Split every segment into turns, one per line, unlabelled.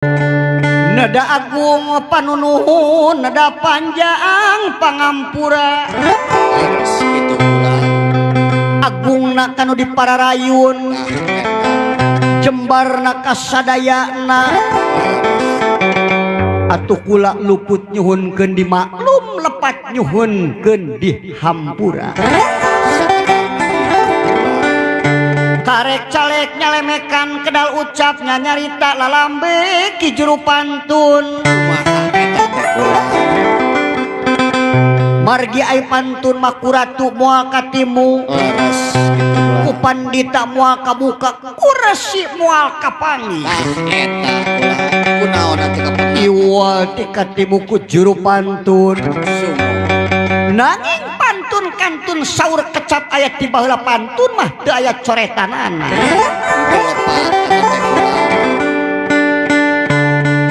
Nada Agung panunuhun nada panjang pangampura.
Yes, itu pula.
Agung na kanu di pararayun jembar na kasadayana. Atuh kula luput nyuhunkeun di maklum lepat nyuhunkeun di hampura. tarek calek nyalemekan kedal ucapnya nyarita lalambe ki juru pantun. Margi ai pantun makuratu moal katimu.
Leres
ku pandita moal kabuka kurasi moal kapangi.
Eta kunaon atuh kapangi
iwa ti katimu ku juru pantun. Nanging kantun saur kecap ayat di baheula pantun mah teu aya coretanana
Kelepat eta teh kula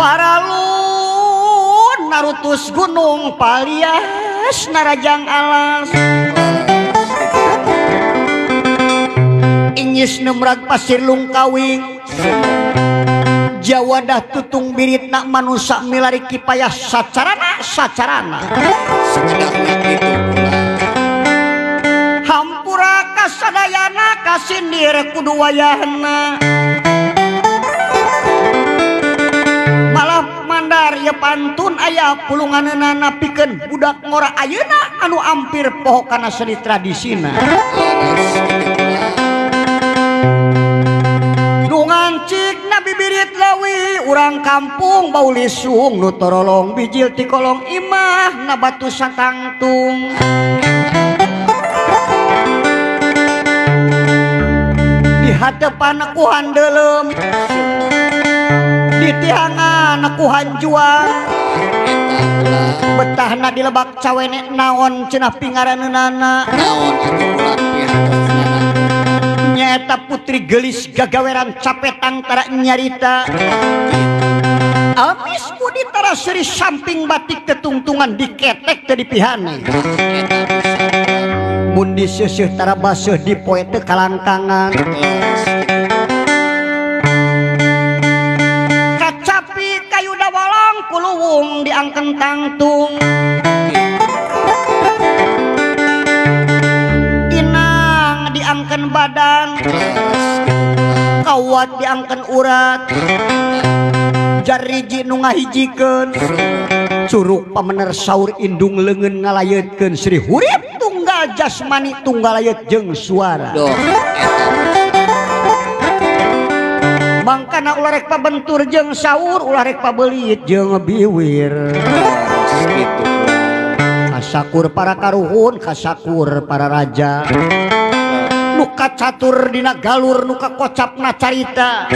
paralun narutus gunung palias narajang alas. Ingis nemrag pasir lungkawing. Jawadah tutung birit nak manusia milari kipayah sacarana sacarana kasindir kudu wayahna. Malah mandar ya pantun ayah pulunganna pikeun budak ngora. Ayeuna anu ampir poho kana seni tradisina. Ngancik nabi birit lawi urang kampung bau lisung nutorolong bijil tikolong imah nabatu satangtung. depanekuhan delem ditihangan
akuhan juang
betahna di lebak cawenek naon cenah pingaranana
naon
nyata putri gelis gagaweran capetang tara nyarita. Amis budi tara seri samping batik tetungtungan diketek tadi pihane mundi sesuh tara basuh di poete kalangkangan. jantung Inang diangkan badan kawat diangkan urat. Jariji nu ngahijikeun curug pamener saur indung lengan ngalayatkan Sri Hurip tunggal jasmani tunggal layat jeng suara. Duh, Bangkana ularek pabentur jeng ulah ularek pabelit jeng biwir.
gitu.
Kasakur para karuhun kasakur para raja. Nuka catur dina galur nuka
kocap na carita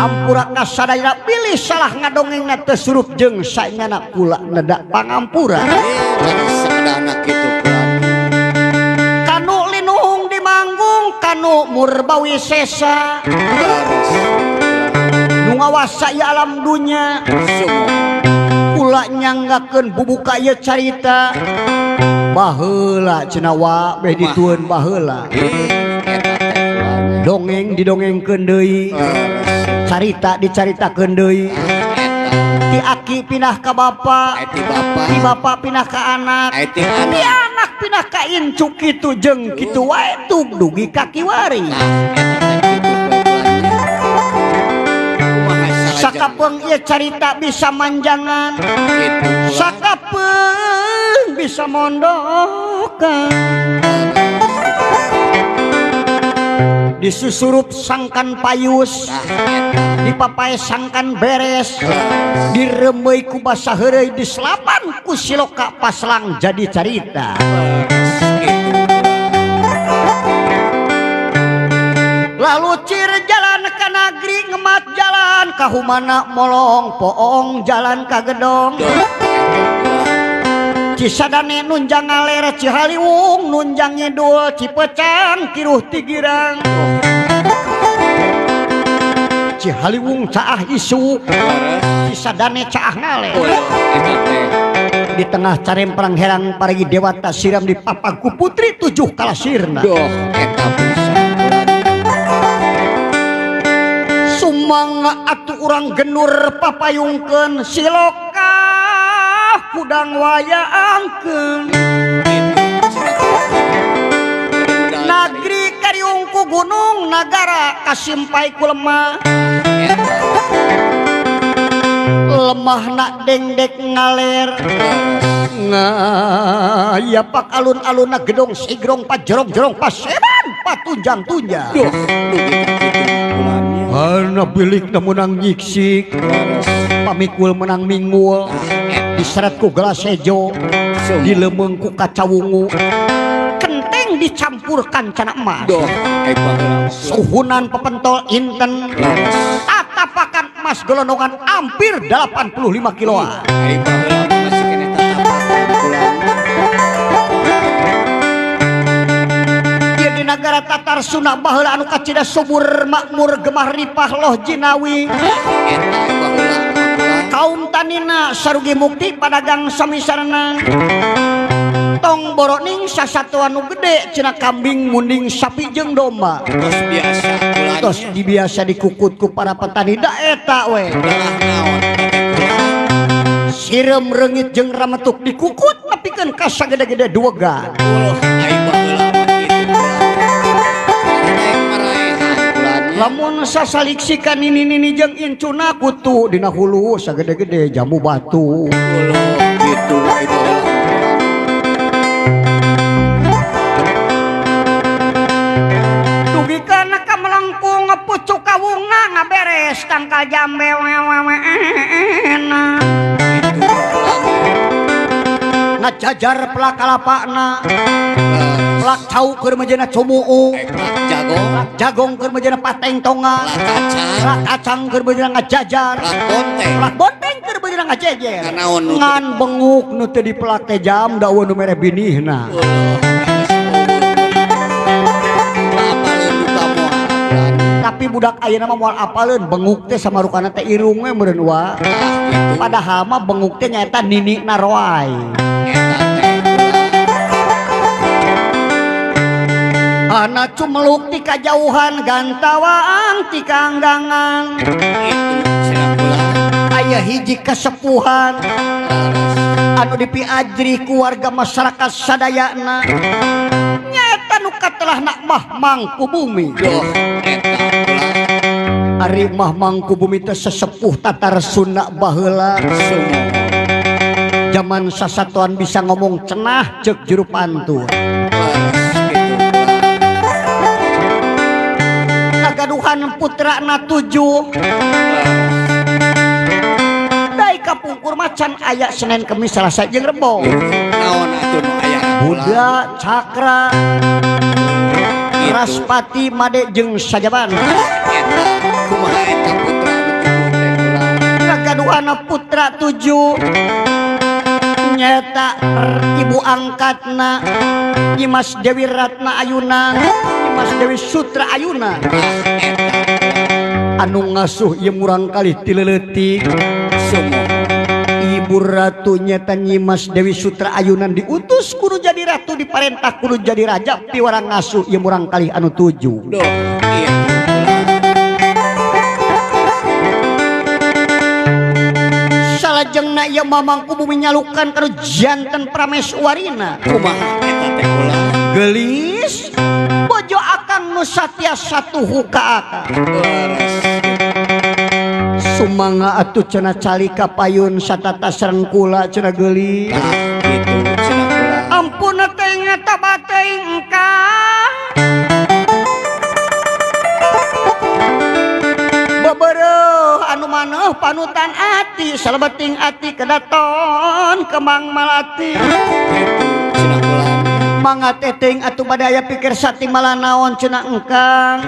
hampura kasadaya pilih salah ngadongeng na tesurup jeng saingana kula nedak pangampura. Kanu linuhung di manggung kanu murbawi sesa. Nungawasa ya alam dunya.
Sungguh.
heula nyanggakeun bubuka ieu carita. Baheula cenawa beh ditueun baheula. Dongeng didongengkeun deui. Carita dicaritakeun deui. Ti aki pindah ka bapa.
Ti bapa.
Ti bapa pindah ka anak. Ti
anak.
Pindah ka incuk kitu jeung kitu wae tub dugi ka kiwari Sakapung ia cerita bisa manjangan. Sakapung bisa mondokan. Disusurup sangkan payus. Dipapai sangkan beres. Diremei ku basa herai Diselapan ku siloka paslang jadi
cerita
Lalu cik kahumana molong poong jalan ka gedong. Cisadane nunjang ngaler Cihaliwung nunjang ngidul Cipecang kiruh tigirang. Cihaliwung caah isu Cisadane caah ngaler.
Oh teh
di tengah caremperang herang parigi dewata siram di papaku putri tujuh kalasirna.
Eta
kumanga atuh urang genur papayungkeun siloka kudang waya Nagri negeri karyungku gunung nagara kasimpai ku lemah. Lemah nak dengdek ngaler. Ngayapak alun-alun nak gedong sigrong pa
jerong-jerong pa seban pa
tunjang-tunjang bilik menang nyiksik. Pamikul menang minggul disretku gelas hejo di kaca kacawungu. Kenteng dicampurkan cana emas. Suhunan pepentol inten. Tatapakan emas golongan hampir 85 kiloan. negara Tatar Sunnah baheula anu kacida subur makmur gemah ripah loh jinawi. Kaum tanina sarugi mukti padagang samisarna. Tong boroning sasatuan nu gede cina kambing munding sapi jeng domba.
Terus biasa
terus dibiasa dikukutku para petani daeta we. Sirem rengit jeng ramatuk dikukut tapi ka
kasa gede-gede dua gan
lamun sasaliksikan ini nini jeung incuna kutu dina hulu sagede-gede jambu batu
gitu bulan.
dugi kana ka melengkung ngaberes tangkal jambe wewewe
Gitu bulannya.
ngajajar pelak kalapakna pelak cau keur cumuu jagung keur beujana pateng tonga
rak kacang
keur beujana ngajajar
bonteng.
Rak bonteng keur beujana ngajejer
naon
ngan benguk nu teu dipelak teh jam daun nu mere binihna.
Oh, oh, oh.
Tapi budak ayeuna mah moal apaleun benguk teh sama rukana teh irung we meureun wa. Padahal mah benguk teh nyaeta nini naroai. anak cumeluk di kajauhan gantawang ti kanggangan. Ayah hiji kesepuhan anu dipiajri keluarga masyarakat sadayana. Nyata nuka telah nak mah mangku bumi. Ari mah mangku bumi teh sesepuh tatar Sunda baheula. Zaman sasatuan bisa ngomong cenah cek juru pantun. Anem putra na tujuh Dai kapungkur macan ayak Senin Kamis Selasa jeung Rebo.
Naon atuh nu aya?
Buda, Cakra, Raspati, Made jeung Sajaban.
Kumaha eta putra nu
kaduana putra tujuh nyata ibu angkatna Dimas Dewi Ratna Ayuna Dimas Dewi Sutra Ayuna anu ngasuh ieu murang kali tileletik
sumo
Ibu Ratu nyata Nyimas Dewi Sutra Ayunan diutus kudu jadi ratu diparentah kudu jadi raja. Piwarang ngasuh ieu murang kali anu tujuh
Duh, iya.
salajeng na mamangku bumi nyalukan karo jantan prameswarina.
Kumaha eta teh
gelis. jo akan nusatia satu huka Sumanga atuh cenah calika payun satata serengkula cenah
geli.
Ampun teh eta bateuing engka. Bebereuh anu maneh panutan ati salebeting ati kedaton kemang malati.
Gitu, mangat
eh, eting atuh badaya pikir sati malah naon cuna engkang.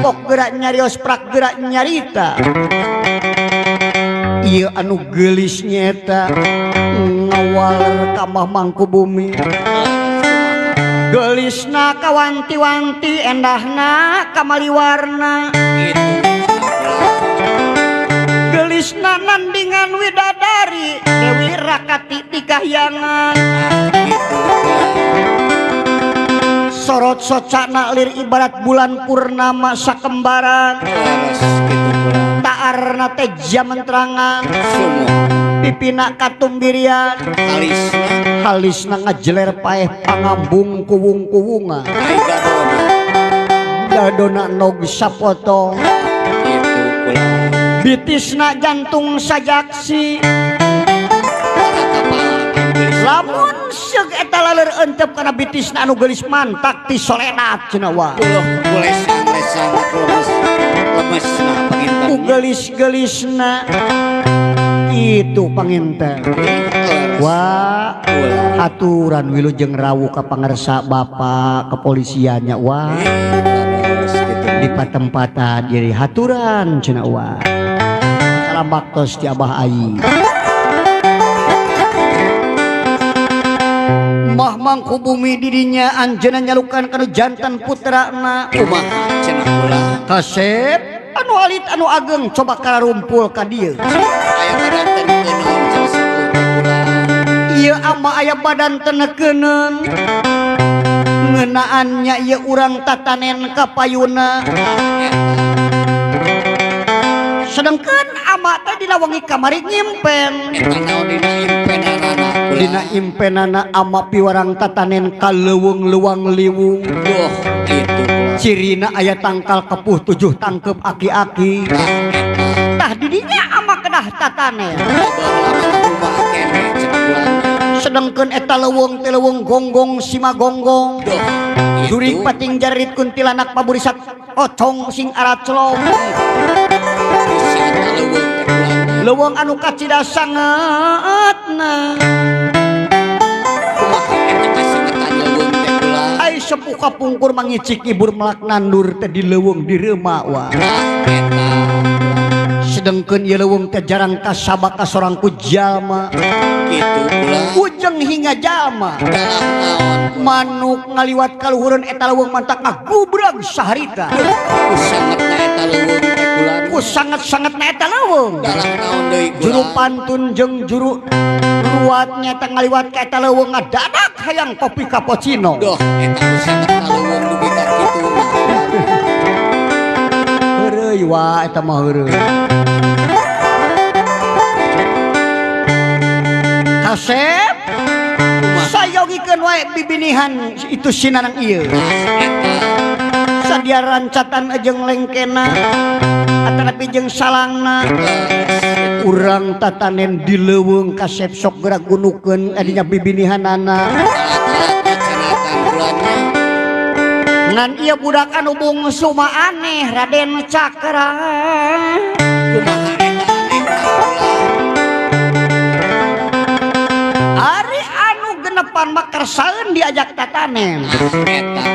Pok gerak nyarios prak gerak nyarita. Iya anu gelis nyeta ngawal kamah mangku bumi. Gelisna kawanti-wanti endahna kamali warna gelisna nandingan widadari Dewi Rakati di kahyangan sorot socak naklir ibarat bulan purnama sakembaran. Taarna teh jam terangan pipina katumbirian
halis
halis na ngajeler paeh pangambung
kuwung kuwunga
dadona nog sapotong bitisna jantung sajaksi. diantep karena bitis na anu gelis mantak ti solenat cenah wa
lemes lemes nah penginten
gelis-gelis na
itu
penginten
wa
aturan wilujeng rawu ke pangersa bapak kepolisiannya
wa
di patempatan jadi haturan cenah wa salam baktos ti abah ayi mah mangku bumi dirinya anjena nyalukan kana jantan putrana.
Kumaha cenah kula
kasep anu alit anu ageng coba kararumpul ka dieu
aya badan teuneun
ieu ama aya badan tenekeuneun ngenaannya ieu urang tatanen kapayuna sedangkan ama teh dilawangi kamari nyimpen.
Eta naon dina impen
Dina impenana ama piwarang tatanen kaleweng luang liwung.
Wah kitu.
Cirina aya tangkal kepuh tujuh tangkep aki-aki.
Tah
didinya ama kedah tatanen. Sedangkan eta leuweung teh leuweung gonggong sima gonggong.
Jurik
pating jarit kuntilanak paburisat Ocong sing arat celong
Bisa kaleweng
leweng anu kacida
sangat
ai sepuh kapungkur mangicik ibur melak nandur tadi leweng di rumah wa. Sedengkeun ieu leweng teh jarang kasabak ka sorang ku jalma
gitu
ujeng hingga jalma manuk ngaliwat kaluhureun eta leweng mantak ah, ngagubrang
saharita. sangetna eta leuweung
sangat-sangat neta leweng juru pantun jeng juru ruatnya tengah liwat keta leweng ngadadak hayang kopi cappuccino.
Duh eta sangat leweng dugi ka kitu
heureuy wa eta mah heureuy. Kasep sayogikeun wae bibinihan itu sinanang ieu. Sadia rancatan ajeng lengkena. atapijeng salangna. Urang tatanen di leuweung kasep sok gerak gunukeun adinya bibinihanana. Ngan ieu budak anu bungsu mah aneh Raden Cakra. Ari anu genepan mah kersaeun diajak tatanen.
eta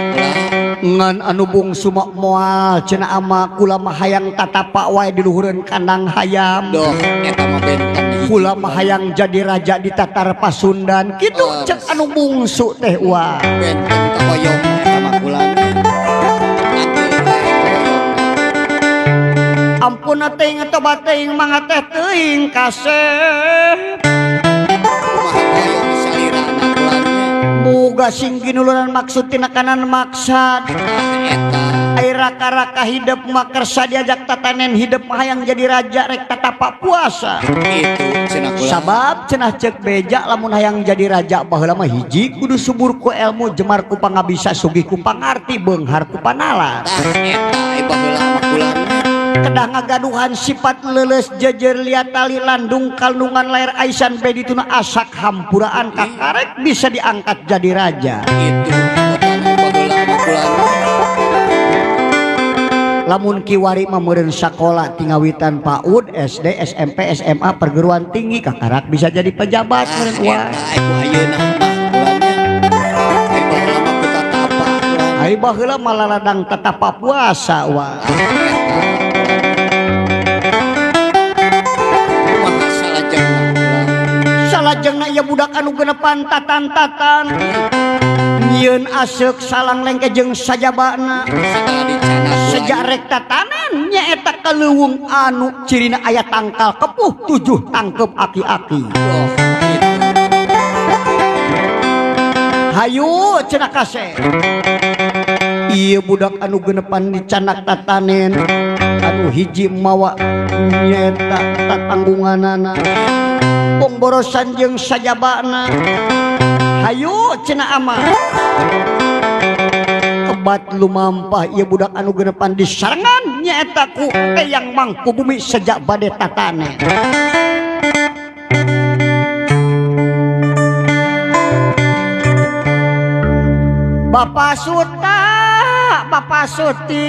ngan anu bungsu mak moal cenah ama kula mahayang tatapa wae diluhureun kandang hayam.
Duh eta mah benteng.
Kula mahayang jadi raja di Tatar Pasundan. Kitu cek anu bungsu teh wa.
Benteng kaboyong sama kula
ampun ating tobat mangga mangateh teuing kasep. muga sing ginuluran maksud tina kanan maksad. Ai raka-raka hidup makersa diajak tatanen hidup hayang jadi raja rek tatapak puasa.
Itu cenah
sabab cenah cek beja lamun hayang jadi raja baheula mah hiji kudu subur ku ilmu jemar ku pangabisa sugih ku pangarti beunghar ku
panalar eta baheula mah
kedah ngagaduhan sifat leles jejer liat tali landung kandungan layar Aisan Pedi tuna asak hampuraan kakarek bisa diangkat jadi raja.
Itu
lamun kiwari memeren sekolah tingawitan PAUD SD SMP SMA perguruan tinggi kakarak bisa jadi pejabat nah, Aibah malah ladang tetap puasa wah lajeng ya budak anu genepan tatan-tatan nyieun asuk salang lengkejeng sajabana. Sejarrekta tatanan nyaeta kaleuwung anu cirina aya tangkal kepuh tujuh tangkep aki-aki. Hayu cenah cenakase Iya budak anu genepan di canak tatanen. Anu hiji mawa nyeta tatanggunganna kampung borosan jeung sajabana. Hayu cena aman kebat lumampah ieu budak anu genepan di sarangan nyataku eyang mangku bumi sejak bade tatane. Bapak Suta Bapak Suti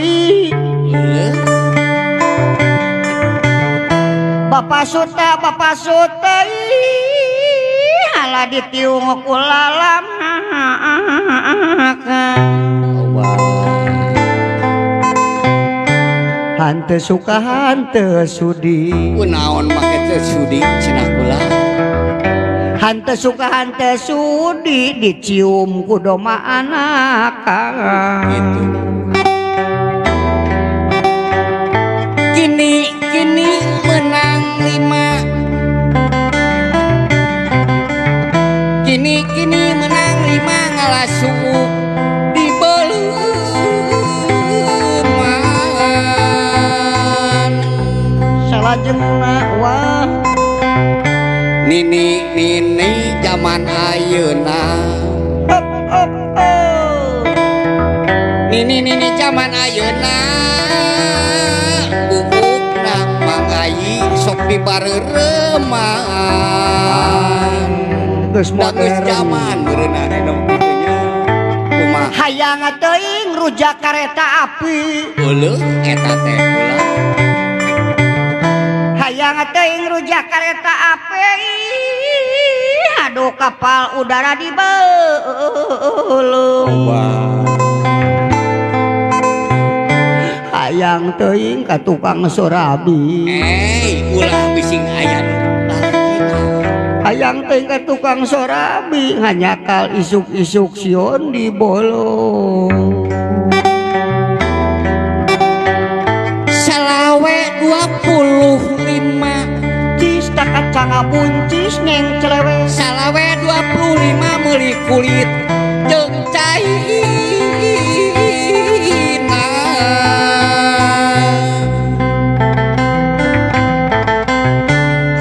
Bapak Suta Bapak Suti. nyala ditiung kulalam hante suka hante sudi.
Kunaon make teu sudi cenah kula
hante suka hante sudi dicium ku doma anak
gitu. Nini Nini zaman Ayeuna. Nini Nini zaman Ayeuna. Bubuk nang mangayi sok dibarereman.
Geus modern.
zaman beureunana dong kitu nya
Hayang teuing rujak kareta api.
Heuh eta teh
Hayang teuing rujak kareta api. Aduh kapal udara di beulung. Hayang teuing ka tukang sorabi.
Eh, ulah bising aya nu lalakina.
Hayang teuing ka tukang sorabi hanya kal isuk-isuk sion di bolong.
Salawe 25
Kacang buncis neng celewe.
Salawe 25 meuli kulit jeung caina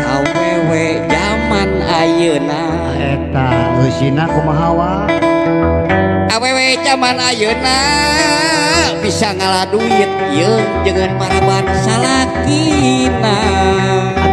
Awewe zaman ayeuna
Eta eusina kumaha wa?
Awewe zaman ayeuna bisa ngalah duit ye jangan maraban salakina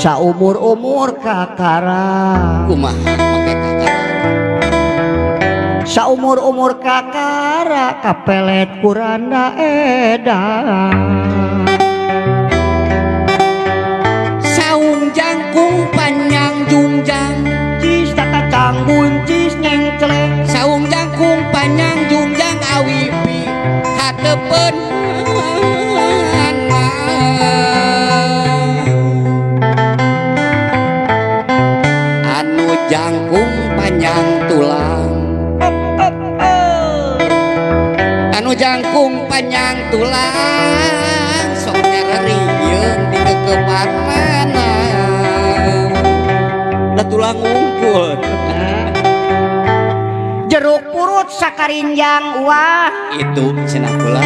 saumur-umur kakara.
Kumah
saumur-umur kakara. Kapelet kuranda edan
saung jangkung panjang jungjang
cis tak buncis cis nengkleng
saung jangkung panjang jungjang awipi hatepen anak ngungkul
Jeruk purut sakarinjang wah.
Itu cenah kula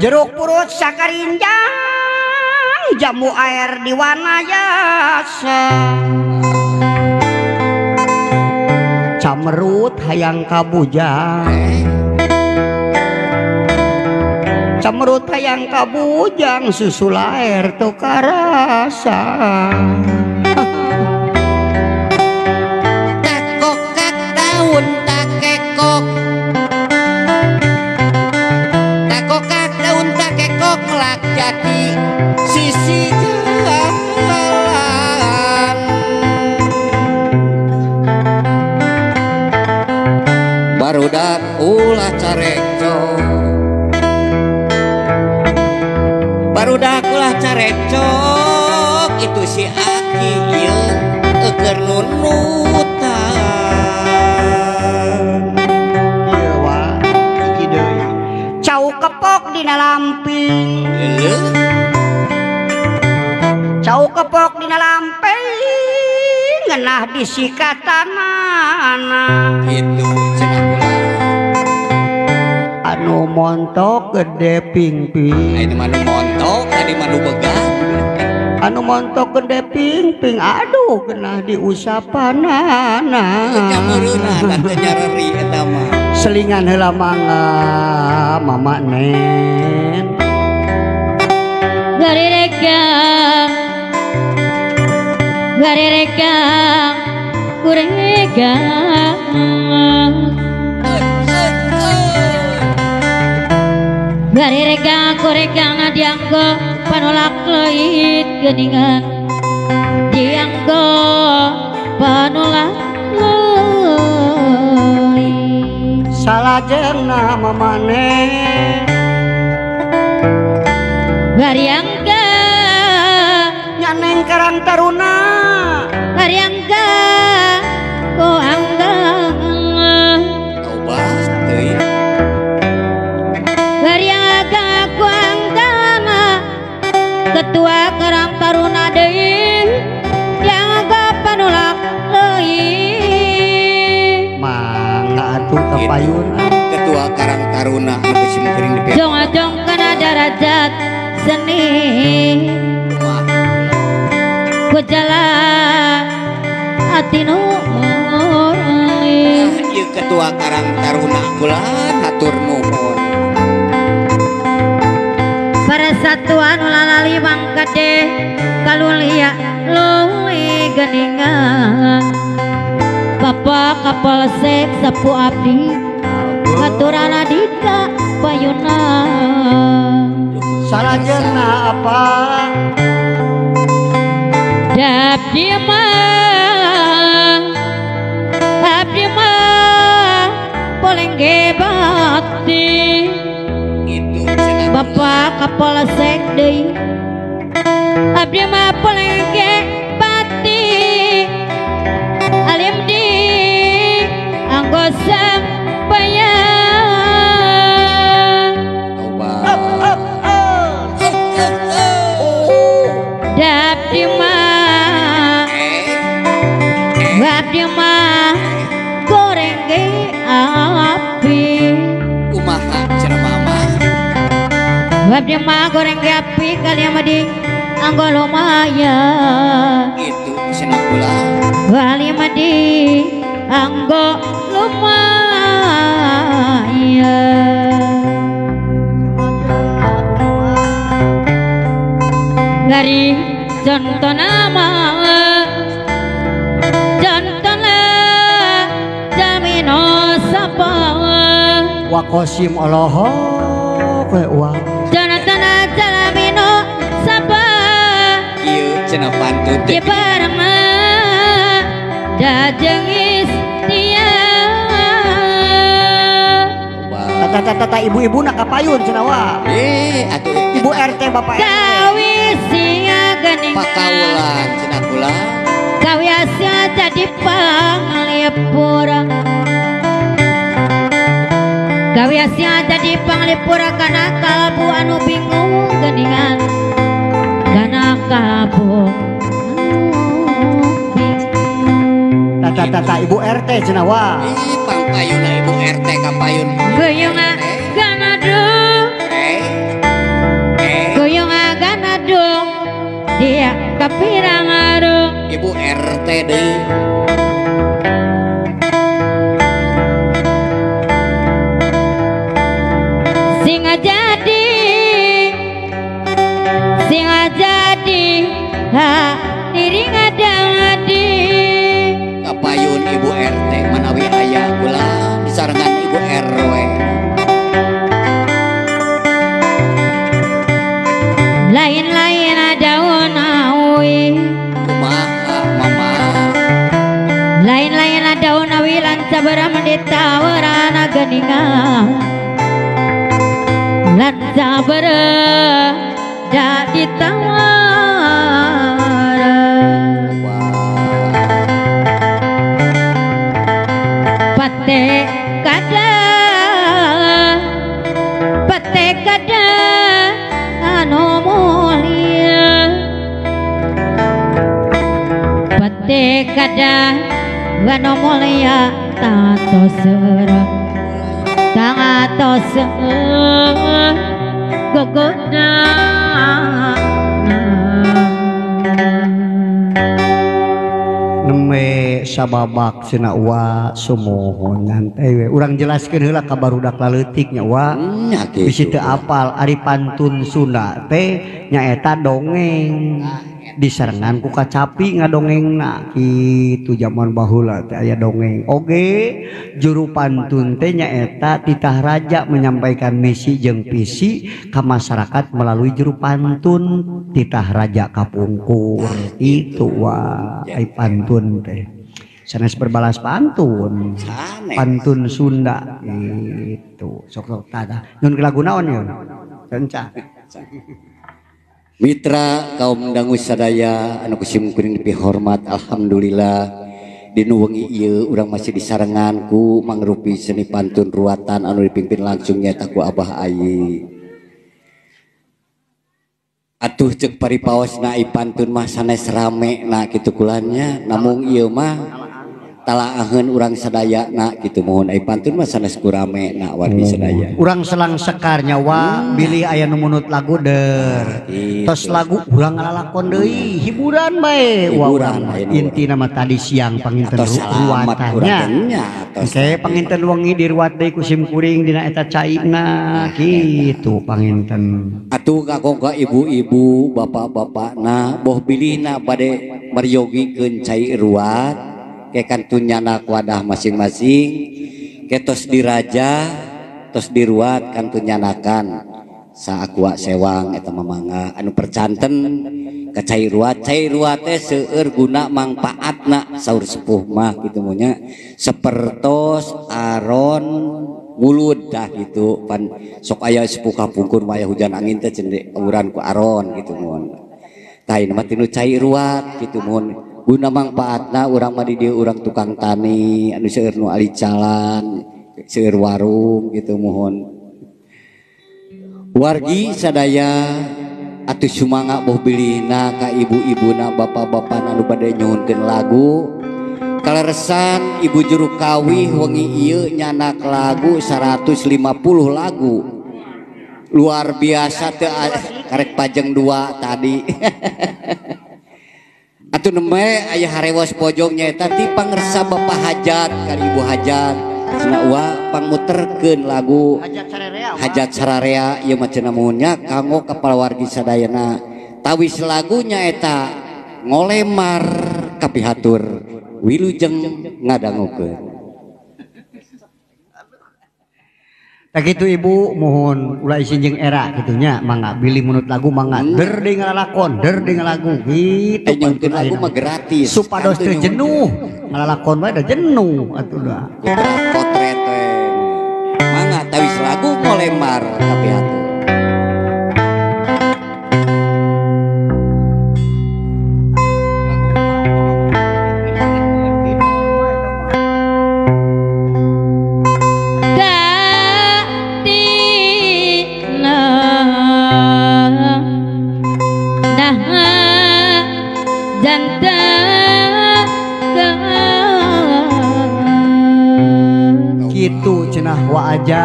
Jeruk purut sakarinjang Jamu air di Wanayasa Camerut hayang kabujang. Camerut hayang kabujang Susu air tuh karasa
recok itu si aki eger nunutan.
Dewa iki deui cau kepok dina lamping Cau kepok dina lamping ngeunah disikatan mana
Itu cenah
anu montok gede pingping.
Ini itu manu montok tadi manu begal
Anu montok gede pingping. Aduh kena
mah.
Selingan heula mangga mama nen.
Gari regang Gari regang Kuregang Gari regang kuregang na dianggo Panolak leit geningan dianggo panolah
salajengna
mamane Variangga
nyaneng karang taruna. Variangga Kapayun.
Ketua Karang Taruna anu beusim kering di
Jong ajong kana darajat seni. Ku jalan hati nu
ieu Ketua Karang Taruna kula hatur nuhun.
Para satuan ulalali mangkade kalulia luwi geningan. Bapak Kapolsek Sapu Abdi haturan Dita Payuna
Salajana apa?
Abdi mah Abdi mah Poleng
gebakti gitu,
Bapak kapal sekdei abdi mah goreng gapi kali sama di anggolo maya
itu senang pula
wali mah di anggolo maya dari contoh nama
wakosim
Allah kue
uang. Cenah pantun
Di
teh
bareng Dajeng istia
Tobas
Tata tata ibu-ibu nak kapayun cenah wa.
eh atuh
Ibu RT Bapak RT.
Kawi singa geningan
pakaulan cenah kula
Kawi asa jadi panglipura Kawi asa jadi panglipura Karena kalbu anu bingung geningan
kabung Tata-tata Ibu RT jenawa.
Ih pangpayun Ibu RT kampayun
Goyong
agan adung
Goyong agan adung Dia kepirang adung
Ibu RT deh
Singa aja Raina Lan sabar jadi tawar. Pate kada Pate kada Anomolia Pate kada Anomolia Tato serang tangatos gogoda
neme sababak cenah wa sumuhun. Eh, we urang jelaskeun heula ka barudak laleutik laletiknya wa bisi teu apal ari pantun Sunda teh nyaeta dongeng. Diserengan ku kacapi ngadongengna. Kitu zaman baheula teh aya dongeng. Oge juru pantun teh nyaeta titah raja menyampaikan misi jeung visi ka masyarakat melalui juru pantun titah raja kapungkur. Itu wah ai pantun teh. Sanes berbalas pantun. Pantun Sunda. Itu sok sok tada. Nyun ke lagu naon yun Kenca.
Mitra kaum dangu sadaya anu kusimkuring dipihormat Alhamdulillah Dinu wengi ieu urang masih disarengan ku mangrupi seni pantun ruatan anu dipimpin langsung nyata ku Abah Ayi. Atuh cek paripaosna i pantun mah sanes rame na kitu kulanya namung ieu mah talaaheun urang sedaya na gitu mohon ay pantun mah sanes kurame na warni hmm.
sedaya urang selang sekar nyawa hmm. bilih aya nu munut lagu der.
Ah,
Tos lagu urang ngalakon deui hiburan bae.
Hiburan
inti nama tadi siang panginten
ruwatanya
oke panginten wengi diruat deui ku sim kuring dina eta caina ah, kitu panginten
atuh kakongka ibu-ibu bapak-bapakna boh bilina bade maryogikeun cai ruat. Ke kantunyana wadah masing-masing. Ketos diraja tos diruat kantunyanakan sa aqua sewang eta mamangga anu percanten ke cai ruat. Cai ruat teh seueur guna mangpaatna. Saur sepuh mah gitu munya sepertos aron mulud dah gitu. Pan sok aya sepuh kapungkur maya hujan angin teh cendek uran ku aron gitu mun. Tah ieu mah tinu ruat gitu mun guna mangpaatna urang mah di dieu urang tukang tani anu seueur nu ali jalan seueur warung gitu mohon. Wargi sadaya atuh sumanga boh bilina ka ibu-ibuna bapak-bapak anu bade nyuhunkeun lagu. Kaleresan ibu juru kawih wengi ieu nyanak lagu 150 lagu. Luar biasa teh a- karek pajeng dua tadi Atuh neme aya harewas pojong nyaeta ti pangersa Bapak Hajat kali Ibu Hajat. Cenah uwa pangmuterkeun lagu
Hajat
Sararea ieu mah cenah muhun kanggo kepala wargi sadayana. Tawis lagunya eta ngolemar kapihatur wilujeng ngadangukeun.
Tak itu ibu. Mohon ulah isin jeng era gitunya. Mangga bilih menurut lagu mangga hmm. der dengan ngalakon der dengan lagu gitu
eh, lagu mah gratis.
Supados
kan teu
jenuh. ngalakon wae da jenuh atuh da
potret eh. mangga tawis lagu mulai
mar tapi atuh.
itu cenah wa
aja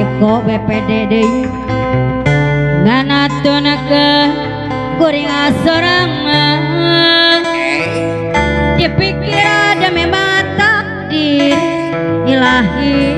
Eko BPD deui nganatunekeun kuring asorang dipikir ada memang takdir ilahi.